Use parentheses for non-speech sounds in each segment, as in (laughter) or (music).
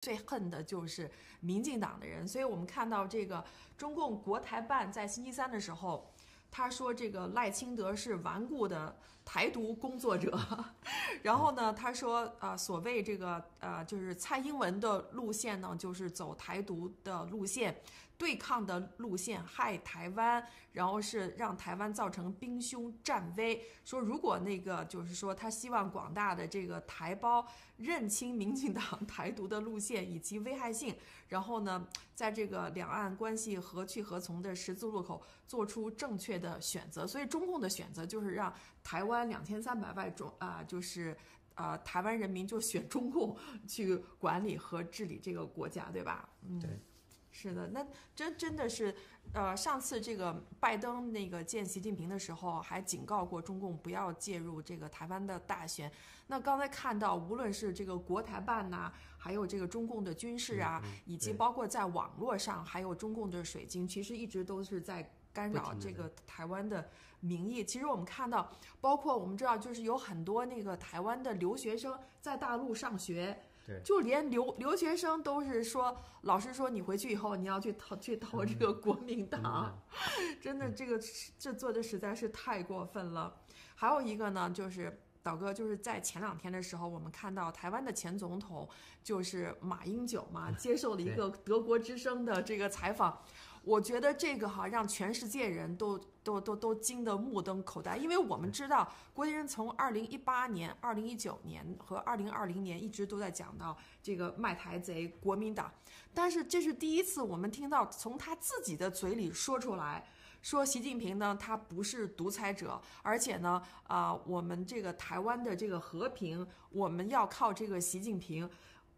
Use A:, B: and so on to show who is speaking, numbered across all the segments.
A: 最恨的就是民进党的人，所以我们看到这个中共国台办在星期三的时候，他说这个赖清德是顽固的台独工作者，(laughs) 然后呢，他说呃，所谓这个呃，就是蔡英文的路线呢，就是走台独的路线。对抗的路线害台湾，然后是让台湾造成兵凶战危。说如果那个就是说他希望广大的这个台胞认清民进党台独的路线以及危害性，然后呢，在这个两岸关系何去何从的十字路口做出正确的选择。所以中共的选择就是让台湾两千三百万中啊，就是啊台湾人民就选中共去管理和治理这个国家，对吧？
B: 嗯，对。
A: 是的，那真真的是，呃，上次这个拜登那个见习近平的时候，还警告过中共不要介入这个台湾的大选。那刚才看到，无论是这个国台办呐，还有这个中共的军事啊，以及包括在网络上，还有中共的水晶，其实一直都是在干扰这个台湾的民意。其实我们看到，包括我们知道，就是有很多那个台湾的留学生在大陆上学。就连留留学生都是说，老师说你回去以后你要去投去投这个国民党，(laughs) 真的这个这做的实在是太过分了。还有一个呢，就是导哥，就是在前两天的时候，我们看到台湾的前总统就是马英九嘛，(laughs) 接受了一个德国之声的这个采访。我觉得这个哈让全世界人都都都都惊得目瞪口呆，因为我们知道国际生从二零一八年、二零一九年和二零二零年一直都在讲到这个卖台贼国民党，但是这是第一次我们听到从他自己的嘴里说出来，说习近平呢他不是独裁者，而且呢啊我们这个台湾的这个和平我们要靠这个习近平，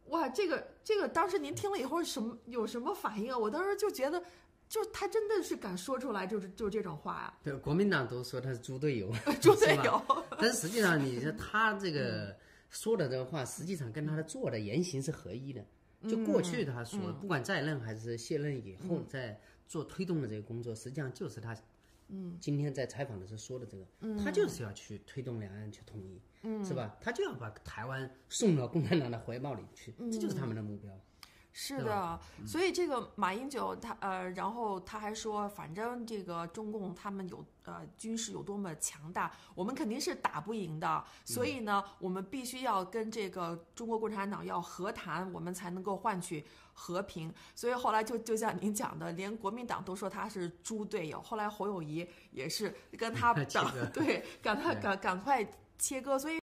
A: 哇这个这个当时您听了以后什么有什么反应啊？我当时就觉得。就他真的是敢说出来，就是就这种话呀。
B: 对，国民党都说他是猪队友，(laughs)
A: 猪队友。
B: 但是实际上，你说他这个说的这个话，实际上跟他的做的言行是合一的。就过去他说，不管在任还是卸任以后，在做推动的这个工作，实际上就是他，
A: 嗯，
B: 今天在采访的时候说的这个，他就是要去推动两岸去统一，
A: 嗯，
B: 是吧？他就要把台湾送到共产党的怀抱里去，这就是他们的目标。
A: 是的，所以这个马英九他呃，然后他还说，反正这个中共他们有呃军事有多么强大，我们肯定是打不赢的。所以呢，我们必须要跟这个中国共产党要和谈，我们才能够换取和平。所以后来就就像您讲的，连国民党都说他是猪队友。后来侯友谊也是跟他 (laughs) 党 (laughs) (laughs) 对，赶快赶赶快切割。所以。